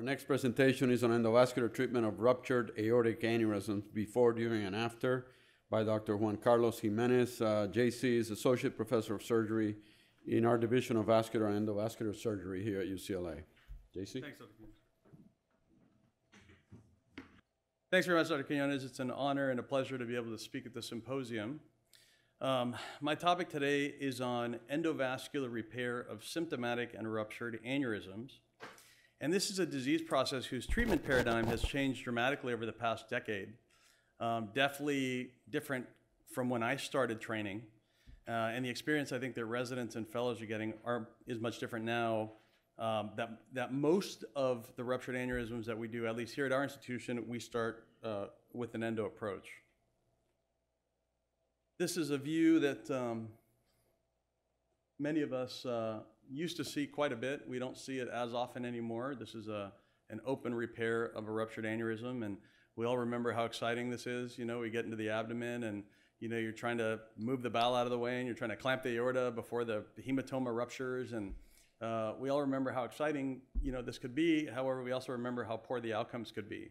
Our next presentation is on endovascular treatment of ruptured aortic aneurysms before, during, and after by Dr. Juan Carlos Jimenez. Uh, JC is Associate Professor of Surgery in our Division of Vascular and Endovascular Surgery here at UCLA. JC? Thanks, Dr. Quinones. Thanks very much, Dr. Quinones. It's an honor and a pleasure to be able to speak at the symposium. Um, my topic today is on endovascular repair of symptomatic and ruptured aneurysms. And this is a disease process whose treatment paradigm has changed dramatically over the past decade. Um, definitely different from when I started training. Uh, and the experience I think that residents and fellows are getting are, is much different now. Um, that, that most of the ruptured aneurysms that we do, at least here at our institution, we start uh, with an endo approach. This is a view that um, many of us uh, used to see quite a bit. We don't see it as often anymore. This is a, an open repair of a ruptured aneurysm, and we all remember how exciting this is. You know, we get into the abdomen, and you know you're trying to move the bowel out of the way, and you're trying to clamp the aorta before the, hematoma ruptures, and uh, we all remember how exciting you know this could be. However, we also remember how poor the outcomes could be.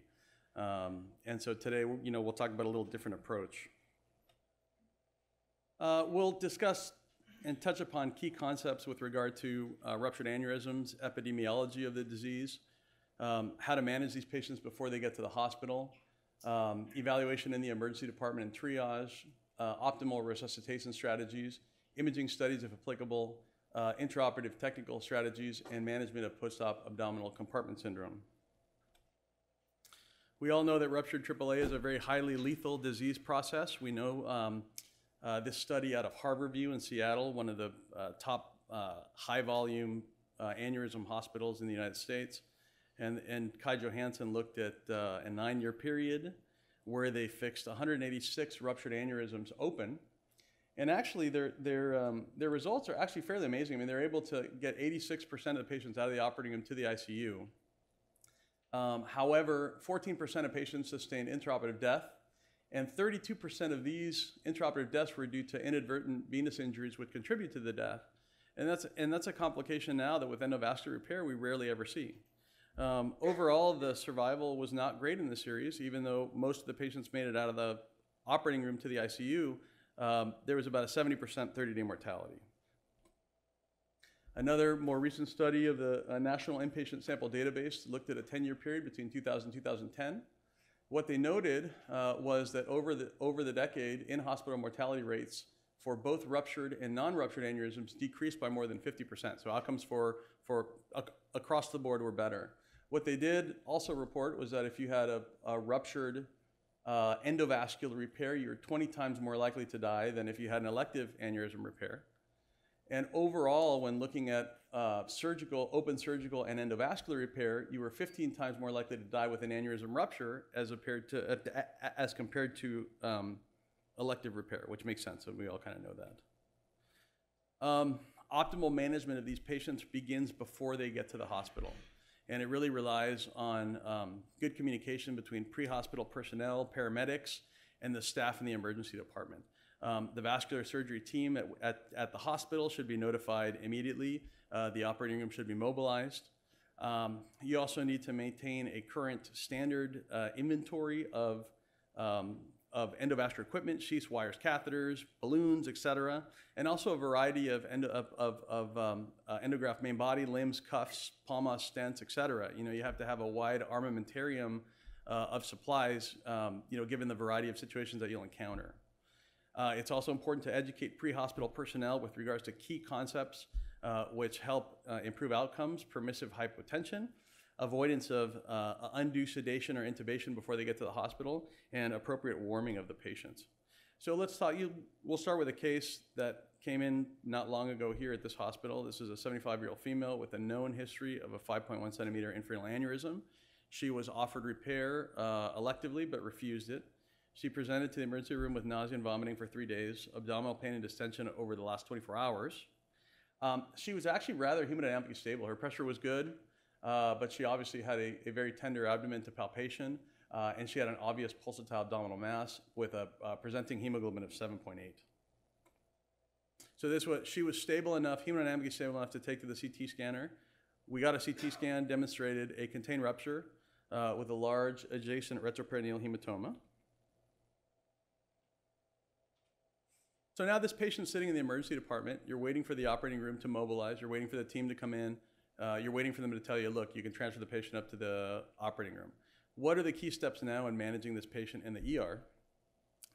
Um, and so today, you know, we'll talk about a little different approach. Uh, we'll discuss and touch upon key concepts with regard to uh, ruptured aneurysms, epidemiology of the disease, um, how to manage these patients before they get to the hospital, um, evaluation in the emergency department and triage, uh, optimal resuscitation strategies, imaging studies if applicable, uh, intraoperative technical strategies, and management of post-op abdominal compartment syndrome. We all know that ruptured AAA is a very highly lethal disease process. We know um, uh, this study out of Harborview in Seattle, one of the uh, top uh, high volume uh, aneurysm hospitals in the United States. And, and Kaj Johansen looked at uh, a nine year period where they fixed 186 ruptured aneurysms open. And actually, their, their, um, their results are actually fairly amazing. I mean, they're able to get 86% of the patients out of the operating room to the ICU. Um, however, 14% of patients sustained intraoperative death, and 32% of these intraoperative deaths were due to inadvertent venous injuries, which contribute to the death. And that's, and that's a complication now that with endovascular repair we rarely ever see. Um, overall, the survival was not great in the series, even though most of the patients made it out of the operating room to the ICU. Um, there was about a 70% 30 day mortality. Another more recent study of the uh, National Inpatient Sample Database looked at a 10 year period between 2000 and 2010. What they noted uh, was that over the, over the decade, in hospital mortality rates for both ruptured and non ruptured aneurysms decreased by more than 50%. So outcomes for, for uh, across the board were better. What they did also report was that if you had a, a ruptured uh, endovascular repair, you're 20 times more likely to die than if you had an elective aneurysm repair. And overall, when looking at uh, surgical, open surgical, and endovascular repair, you were 15 times more likely to die with an aneurysm rupture as compared to, uh, as compared to um, elective repair, which makes sense, and we all kind of know that. Um, optimal management of these patients begins before they get to the hospital. And it really relies on um, good communication between pre hospital personnel, paramedics, and the staff in the emergency department. Um, the vascular surgery team at, at, at, the hospital should be notified immediately. Uh, the operating room should be mobilized. Um, you also need to maintain a current standard uh, inventory of, um, of endovascular equipment, sheaths, wires, catheters, balloons, etc., and also a variety of, endo, of, of, of um, uh, endograft main body, limbs, cuffs, Palmaz, stents, etc. You know, you have to have a wide armamentarium uh, of supplies, um, you know, given the variety of situations that you'll encounter. Uh, it's also important to educate pre-hospital personnel with regards to key concepts uh, which help uh, improve outcomes, permissive hypotension, avoidance of uh, undue sedation or intubation before they get to the hospital, and appropriate warming of the patients. So let's talk, you, we'll start with a case that came in not long ago here at this hospital. This is a 75-year-old female with a known history of a 5.1 centimeter infrarenal aneurysm. She was offered repair uh, electively but refused it. She presented to the emergency room with nausea and vomiting for three days, abdominal pain and distension over the last 24 hours. Um, she was actually rather hemodynamically stable. Her pressure was good, uh, but she obviously had a, a, very tender abdomen to palpation, uh, and she had an obvious pulsatile abdominal mass with a uh, presenting hemoglobin of 7.8. So this was, she was stable enough, hemodynamically stable enough to take to the CT scanner. we got a CT scan demonstrated a contained rupture uh, with a large adjacent retroperitoneal hematoma. So now this patient's sitting in the emergency department. You're waiting for the operating room to mobilize. You're waiting for the team to come in. Uh, you're waiting for them to tell you, look, you can transfer the patient up to the operating room. What are the key steps now in managing this patient in the ER?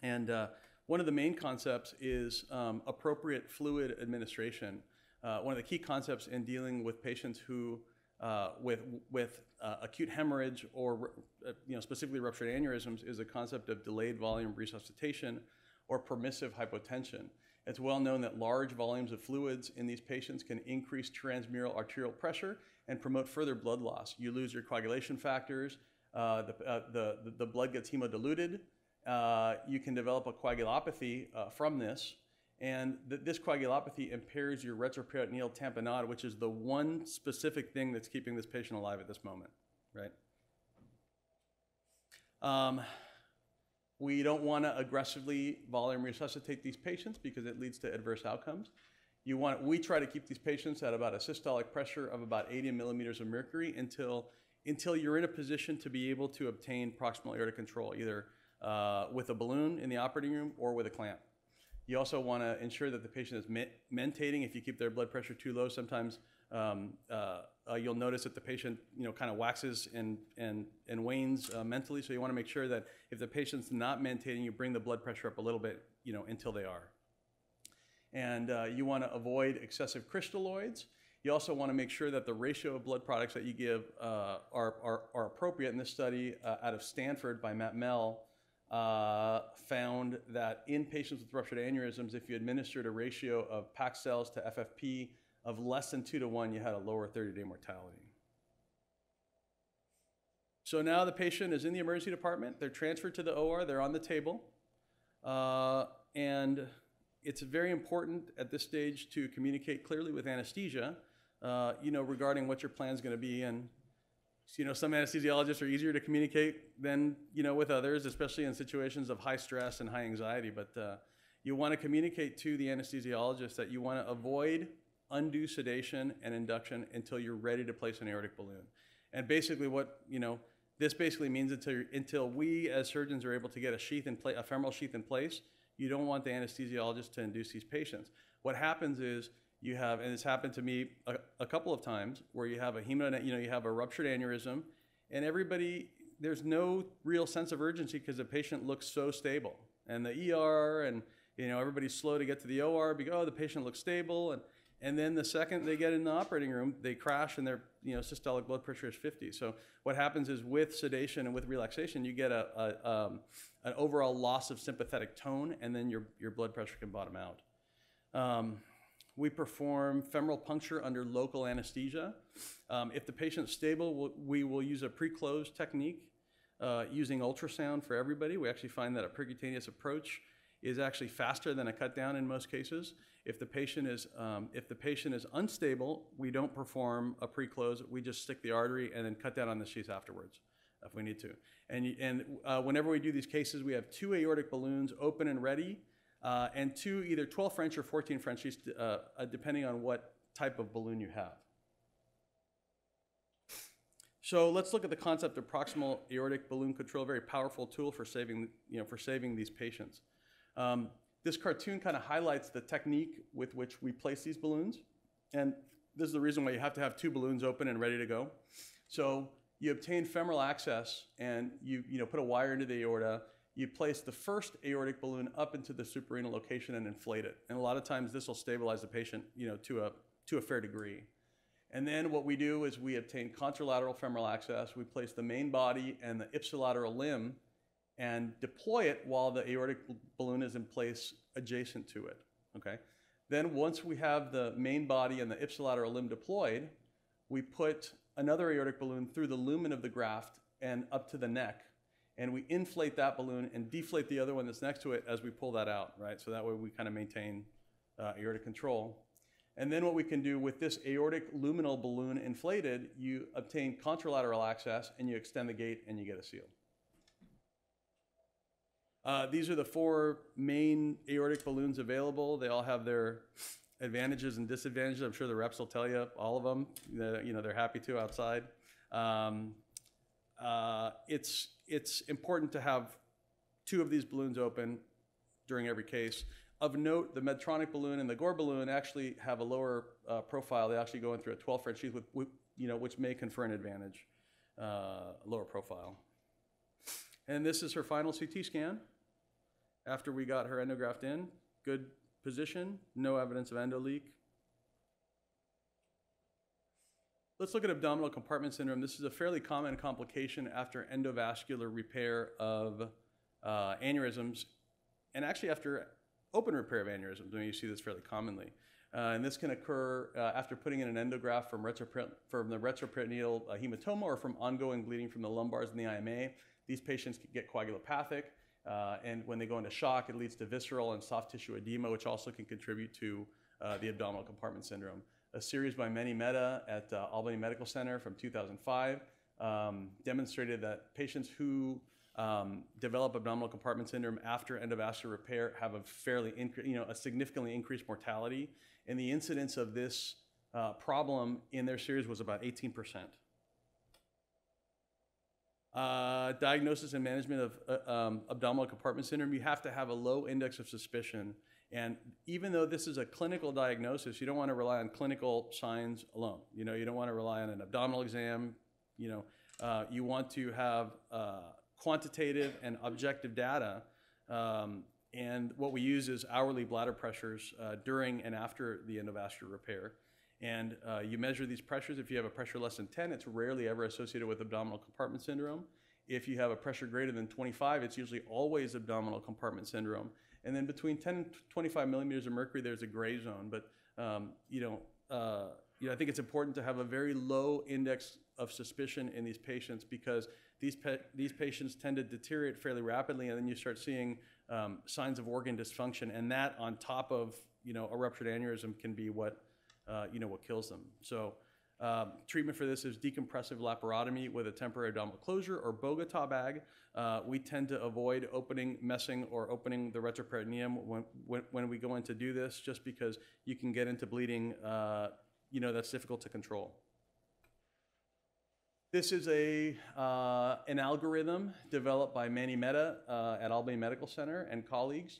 And uh, one of the main concepts is um, appropriate fluid administration. Uh, one of the key concepts in dealing with patients who, uh, with, with uh, acute hemorrhage or uh, you know, specifically ruptured aneurysms is a concept of delayed volume resuscitation or permissive hypotension. It's well known that large volumes of fluids in these patients can increase transmural arterial pressure and promote further blood loss. You lose your coagulation factors, uh, the, uh, the, the blood gets hemodiluted, uh, you can develop a coagulopathy uh, from this, and th this coagulopathy impairs your retroperitoneal tamponade, which is the one specific thing that's keeping this patient alive at this moment, right? Um, we don't want to aggressively volume resuscitate these patients because it leads to adverse outcomes. You want, we try to keep these patients at about a systolic pressure of about 80 millimeters of mercury until, until you're in a position to be able to obtain proximal aortic control, either uh, with a balloon in the operating room or with a clamp. You also want to ensure that the patient is mentating. If you keep their blood pressure too low, sometimes um, uh, uh, you'll notice that the patient, you know, kind of waxes and, and, and wanes uh, mentally. So you want to make sure that if the patient's not mentating, you bring the blood pressure up a little bit, you know, until they are. And uh, you want to avoid excessive crystalloids. You also want to make sure that the ratio of blood products that you give uh, are, are, are, appropriate. In this study uh, out of Stanford by Matt Mell, uh, found that in patients with ruptured aneurysms, if you administered a ratio of packed cells to FFP of less than two to one, you had a lower 30 day mortality. So now the patient is in the emergency department, they're transferred to the OR, they're on the table, uh, and it's very important at this stage to communicate clearly with anesthesia, uh, you know, regarding what your plan is going to be. And, you know, some anesthesiologists are easier to communicate than, you know, with others, especially in situations of high stress and high anxiety. But uh, you want to communicate to the anesthesiologist that you want to avoid undue sedation and induction until you're ready to place an aortic balloon. And basically what, you know, this basically means until, until we as surgeons are able to get a sheath in place, a femoral sheath in place, you don't want the anesthesiologist to induce these patients. What happens is you have, and it's happened to me a, a couple of times, where you have a hemodynamic, you know, you have a ruptured aneurysm, and everybody, there's no real sense of urgency because the patient looks so stable. And the ER and, you know, everybody's slow to get to the OR because, oh, the patient looks stable. And and then the second they get in the operating room, they crash and their you know, systolic blood pressure is 50. So what happens is with sedation and with relaxation, you get a, a um, an overall loss of sympathetic tone, and then your, your blood pressure can bottom out. Um, we perform femoral puncture under local anesthesia. Um, if the patient's stable, we will use a pre-closed technique uh, using ultrasound for everybody. We actually find that a percutaneous approach is actually faster than a cut down in most cases. If the patient is, um, if the patient is unstable, we don't perform a pre-close. We just stick the artery and then cut down on the sheath afterwards if we need to. And, and uh, whenever we do these cases, we have two aortic balloons open and ready, uh, and two either 12 French or 14 French uh, uh, depending on what type of balloon you have. So let's look at the concept of proximal aortic balloon control, very powerful tool for saving, you know, for saving these patients. Um, this cartoon kind of highlights the technique with which we place these balloons. And this is the reason why you have to have two balloons open and ready to go. So you obtain femoral access and you, you know, put a wire into the aorta. You place the first aortic balloon up into the suprarenal location and inflate it. And a lot of times this will stabilize the patient you know, to, a, to a fair degree. And then what we do is we obtain contralateral femoral access. We place the main body and the ipsilateral limb and deploy it while the aortic balloon is in place adjacent to it, okay? Then once we have the main body and the ipsilateral limb deployed, we put another aortic balloon through the lumen of the graft and up to the neck, and we inflate that balloon and deflate the other one that's next to it as we pull that out, right? So that way we kind of maintain uh, aortic control. And then what we can do with this aortic luminal balloon inflated, you obtain contralateral access and you extend the gate and you get a seal. Uh, these are the four main aortic balloons available. They all have their advantages and disadvantages. I'm sure the reps will tell you all of them. You know, they're happy to outside. Um, uh, it's it's important to have two of these balloons open during every case. Of note, the Medtronic balloon and the Gore balloon actually have a lower uh, profile. They actually go in through a 12 French sheath, with, with, you know, which may confer an advantage, uh, lower profile. And this is her final CT scan after we got her endograft in. Good position, no evidence of endo leak. Let's look at abdominal compartment syndrome. This is a fairly common complication after endovascular repair of uh, aneurysms, and actually after open repair of aneurysms. I mean, you see this fairly commonly. Uh, and this can occur uh, after putting in an endograft from, from the retroperitoneal uh, hematoma or from ongoing bleeding from the lumbars and the IMA. These patients get coagulopathic, uh, and when they go into shock, it leads to visceral and soft tissue edema, which also can contribute to uh, the abdominal compartment syndrome. A series by Manny Mehta at uh, Albany Medical Center from 2005 um, demonstrated that patients who um, develop abdominal compartment syndrome after endovascular repair have a fairly, you know, a significantly increased mortality. And the incidence of this uh, problem in their series was about 18%. Uh, diagnosis and management of uh, um, abdominal compartment syndrome, you have to have a low index of suspicion. And even though this is a clinical diagnosis, you don't want to rely on clinical signs alone. You know, you don't want to rely on an abdominal exam. You know, uh, you want to have uh, quantitative and objective data. Um, and what we use is hourly bladder pressures uh, during and after the endovascular repair. And uh, you measure these pressures. If you have a pressure less than 10, it's rarely ever associated with abdominal compartment syndrome. If you have a pressure greater than 25, it's usually always abdominal compartment syndrome. And then between 10 and 25 millimeters of mercury, there's a gray zone. But um, you know, uh, you know, I think it's important to have a very low index of suspicion in these patients because these, these patients tend to deteriorate fairly rapidly, and then you start seeing um, signs of organ dysfunction, and that on top of you know a ruptured aneurysm can be what uh, you know what kills them. So. Um, treatment for this is decompressive laparotomy with a temporary abdominal closure or Bogota bag. Uh, we tend to avoid opening, messing, or opening the retroperitoneum when, when, when, we go in to do this, just because you can get into bleeding. Uh, you know that's difficult to control. This is a, uh, an algorithm developed by Manny Mehta uh, at Albany Medical Center and colleagues.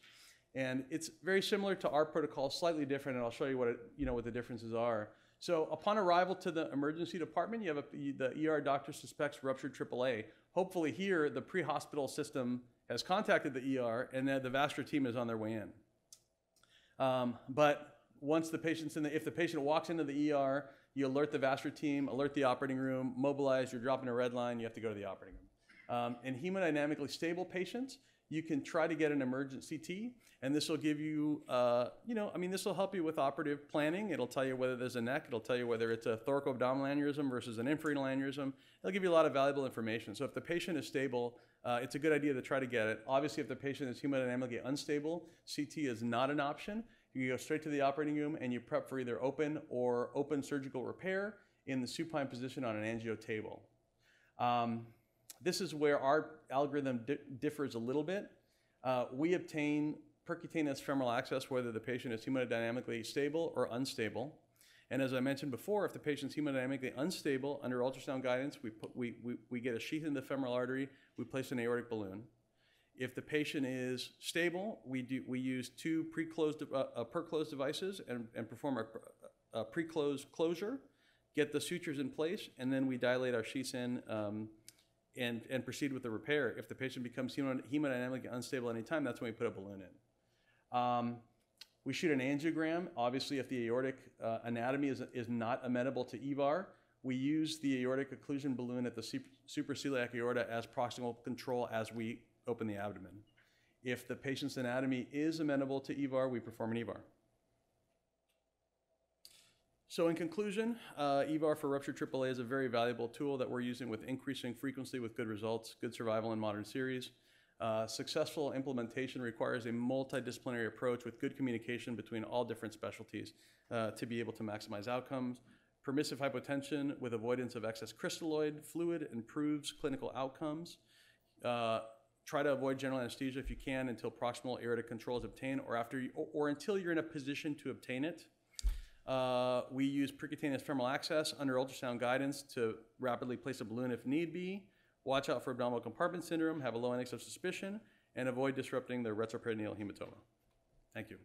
And it's very similar to our protocol, slightly different, and I'll show you what, it, you know, what the differences are. So upon arrival to the emergency department, you have a, the ER doctor suspects ruptured AAA. Hopefully here, the pre-hospital system has contacted the ER and the vascular team is on their way in. Um, but once the patient's in the, if the patient walks into the ER, you alert the vascular team, alert the operating room, mobilize, you're dropping a red line, you have to go to the operating room. Um, in hemodynamically stable patients, you can try to get an emergency CT, and this will give you, uh, you know, I mean, this will help you with operative planning. It'll tell you whether there's a neck. It'll tell you whether it's a thoracoabdominal aneurysm versus an infrarenal aneurysm. It'll give you a lot of valuable information. So if the patient is stable, uh, it's a good idea to try to get it. Obviously, if the patient is hemodynamically unstable, CT is not an option. You go straight to the operating room and you prep for either open or open surgical repair in the supine position on an angio table. Um, this is where our algorithm di differs a little bit. Uh, we obtain percutaneous femoral access whether the patient is hemodynamically stable or unstable. And as I mentioned before, if the patient's hemodynamically unstable, under ultrasound guidance, we, put, we, we, we get a sheath in the femoral artery, we place an aortic balloon. If the patient is stable, we, do, we use two pre-closed, uh, uh, Perclose devices and, and perform a, a pre-closed closure, get the sutures in place, and then we dilate our sheaths in um, and, and proceed with the repair. If the patient becomes hemodynamically unstable at any time, that's when we put a balloon in. Um, we shoot an angiogram. Obviously, if the aortic uh, anatomy is, is not amenable to EVAR, we use the aortic occlusion balloon at the supraceliac aorta as proximal control as we open the abdomen. If the patient's anatomy is amenable to EVAR, we perform an EVAR. So in conclusion, uh, EVAR for ruptured AAA is a very valuable tool that we're using with increasing frequency with good results, good survival in modern series. Uh, successful implementation requires a multidisciplinary approach with good communication between all different specialties uh, to be able to maximize outcomes. Permissive hypotension with avoidance of excess crystalloid fluid improves clinical outcomes. Uh, Try to avoid general anesthesia if you can until proximal aortic control is obtained or after you, or, or until you're in a position to obtain it. Uh, we use percutaneous femoral access under ultrasound guidance to rapidly place a balloon if need be, watch out for abdominal compartment syndrome, have a low index of suspicion, and avoid disrupting the retroperitoneal hematoma. Thank you.